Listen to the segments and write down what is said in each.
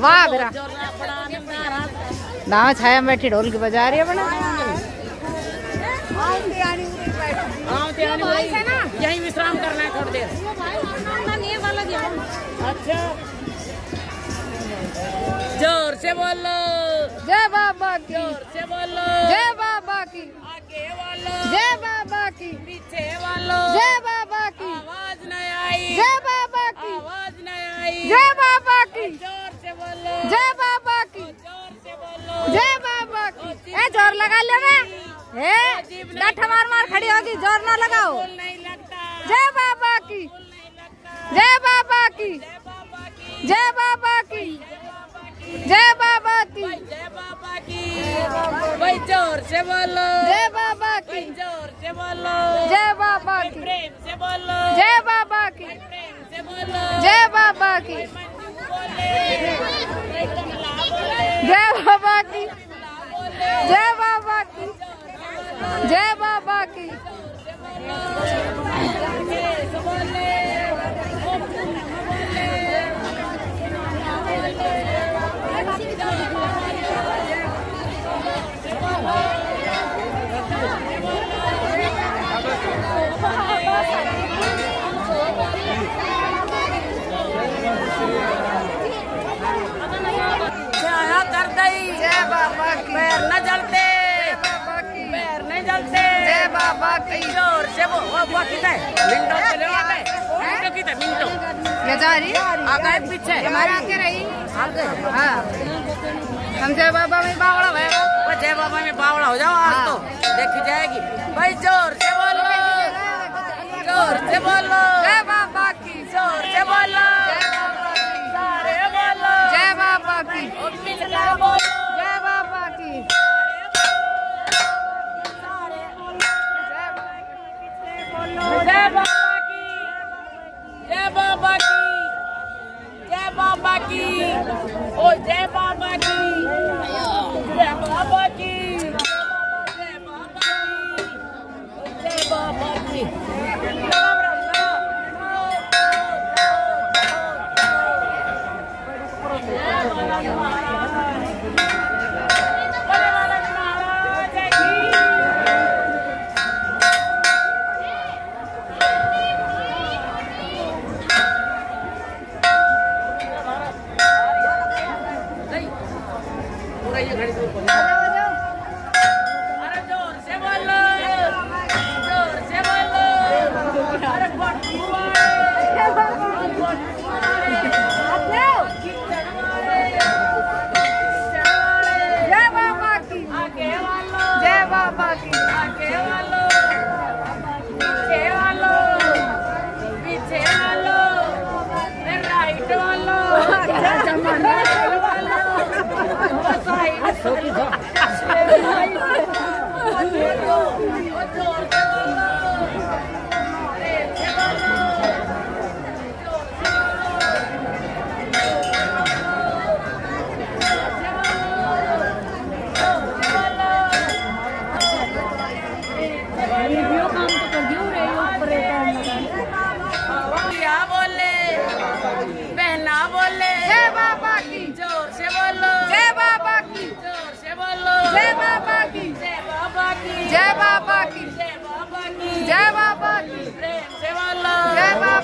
वाह बेरा छाया में बैठी ढोल की बजा रही है बना। यही विश्राम करना है थोड़ी देर। अच्छा। ज़ोर से बोलो। जय बाबा की। ज़ोर से बोलो। जय बाबा की। आगे वालो। जय बाबा की। पीछे वालो। जय बाबा की। आवाज़ नहीं आई। जय बाबा की। आवाज़ नहीं आई। जय बाबा की। ज़ोर जय बाबा की ज़ोर से बोलो जय बाबा की ए ज़ोर लगा लो ना ए डाठा मार मार खड़ी होगी ज़ोर ना लगाओ बाबा की जय बाबा की जय बाबा की जय बाबा की जय बाबा की जय बाबा की भाई ज़ोर से बोलो जय बाबा की ज़ोर से बोलो जय बाबा की प्रेम से बोलो जय बाबा की प्रेम से बोलो जय बाबा की जय बाबा की। जय बाबा की। जय बाबा की। केस बोले ये जा रही आगे पीछे। हमारे आगे रही। आगे। हाँ। हम जय बाबा में बावड़ा भाई वो जय बाबा में बावड़ा हो जाओ आज तो। देखी जाएगी। भाई ज़ोर से बोलो। ज़ोर से बोलो। Ocho, ocho, ocho.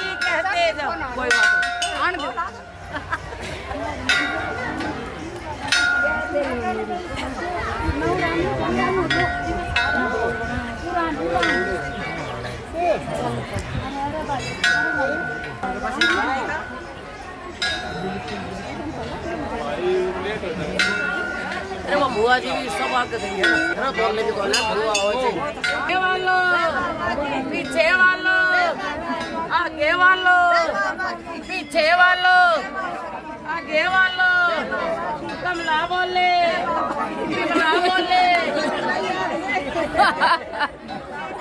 कोई बात आन दो अरे वो बुआ जी भी सब आके गई है ना बुआ हो जी वालो पीछे वालो। आगे पीछे वालो आगे कमला बोले कमला बोले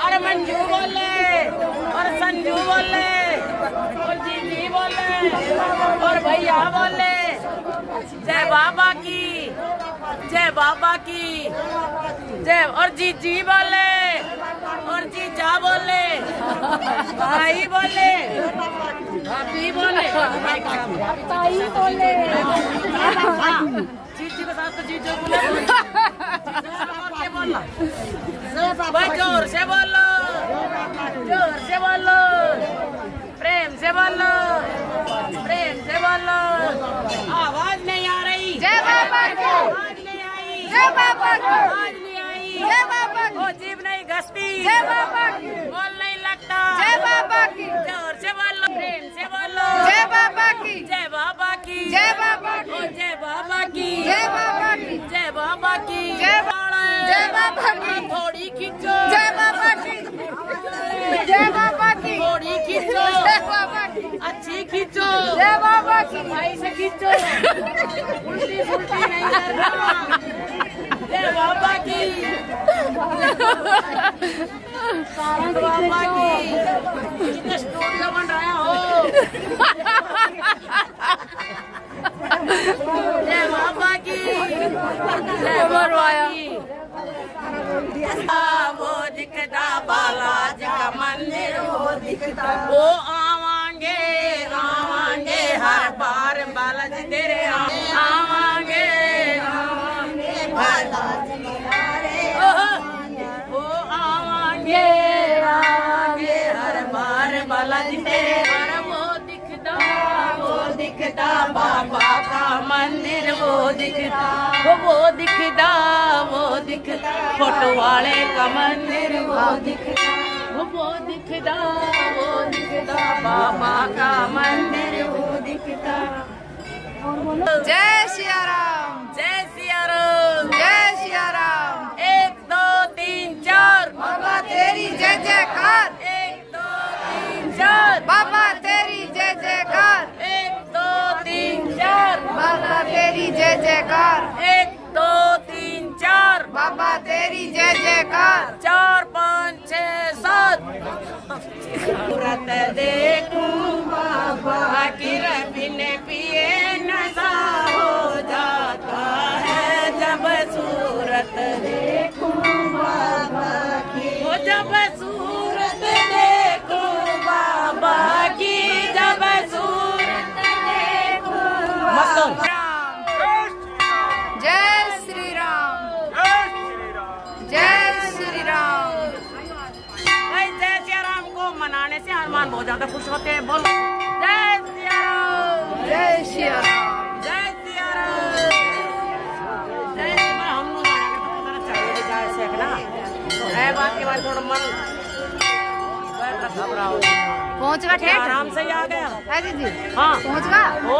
अरे मंजू बोले और संजू बोले और जीजी बोले और भैया बोले जय बाबा की जय बाबा की। जय और जीजी बोले। और जीजा बोले। भाई बोले। भाभी बोले। ताई बोले। जीजी के साथ तो जीजो बोले क्या भाई ज़ोर से बोलो। ज़ोर से बोलो। प्रेम से बोलो। प्रेम से बोलो। आवाज़ नहीं आ रही। जय बाबा की। आवाज़ नहीं जय बाबा की आवाज़ नहीं आई जय बाबा की वो जीभ नहीं घसती जय बाबा की बोल नहीं लगता जय बाबा की ज़ोर से बोलो प्रेम से बोलो जय बाबा की जय बाबा की जय बाबा की जय बाबा की जय बाबा की जय बाबा की जय जय बाबा की थोड़ी खींचो जय बाबा की जय बाबा की थोड़ी खींचो अच्छी खींचो। जय बाबा की। भाई से खींचो। उल्टी उल्टी नहीं जय बाबा की। सारंग बाबा की। कितना स्टूडियो बन रहा हो। जय बाबा की। जय की। वो दिखता बालाजी का मंदिर वो दिखता। वो आवांगे तेरे आवांगे आवांगे बालाजी वो आवांगे आवांगे, हर बार बालाजी तेरे हर वो दिखता वो दिखता, बाबा का मंदिर वो दिखता, वो वो दिखता वो दिखता फ़ोटो वाले का मंदिर वो दिखता वो वो दिखता वो दिखता, बाबा का मंदिर वो दिखता। जय सिया राम जय सिया राम जय सिया राम एक, दो, तीन, चार। बाबा, तेरी जय जयकार। एक, दो, तीन, चार। बाबा, तेरी जय जयकार। एक, दो, तीन, चार। बाबा, तेरी जय जयकार। एक, दो, तीन, चार। बाबा, तेरी जय जयकार। चार, पाँच, छः, सात। सूरत देखूँ, बाबा की पिए। को मनाने से हनुमान बहुत ज़्यादा खुश होते हैं बोलो। जय सिया राम जय सिया राम जय सिया राम जय सिया हम लोग चाहिए बात के बाद थोड़ा मन पहुँच गया ठेठ आराम से ही आ गया। है दीदी? हाँ। पहुँच गया ओ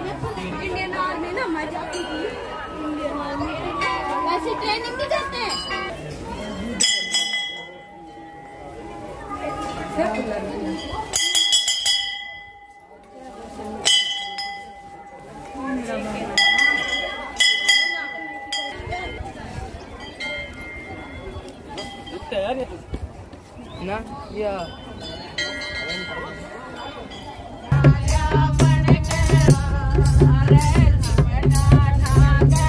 इंडियन आर्मी ना मैं जाती थी। इंडियन आर्मी वैसे ट्रेनिंग भी करते हैं। ना? या। I'll Arel, Arel, Arel, Arel,